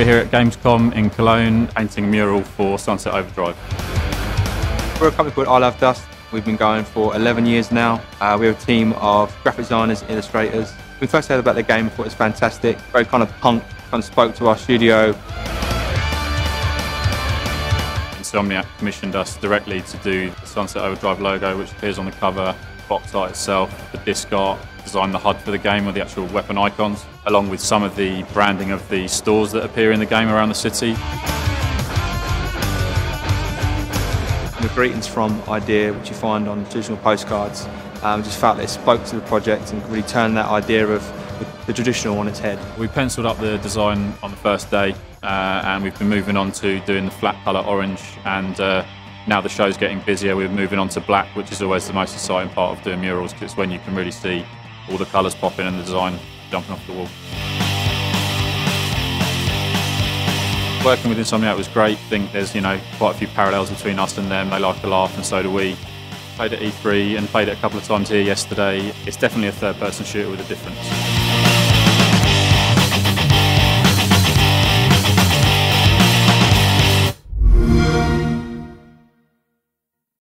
We're here at Gamescom in Cologne painting a mural for Sunset Overdrive. We're a company called I Love Dust. We've been going for 11 years now. Uh, we're a team of graphic designers, illustrators. We first heard about the game and thought it was fantastic. Very kind of punk, kind of spoke to our studio. Insomniac commissioned us directly to do the Sunset Overdrive logo, which appears on the cover, box art itself, the disc art, design the HUD for the game with the actual weapon icons, along with some of the branding of the stores that appear in the game around the city. The greetings from idea, which you find on traditional postcards, um, just felt that it spoke to the project and really turned that idea of the, the traditional on its head. We penciled up the design on the first day uh, and we've been moving on to doing the flat colour orange and uh, now the show's getting busier we're moving on to black which is always the most exciting part of doing murals because it's when you can really see all the colours popping and the design jumping off the wall. Working with Insomniac was great. I think there's you know quite a few parallels between us and them. They like to laugh and so do we. Played at E3 and played it a couple of times here yesterday. It's definitely a third person shooter with a difference.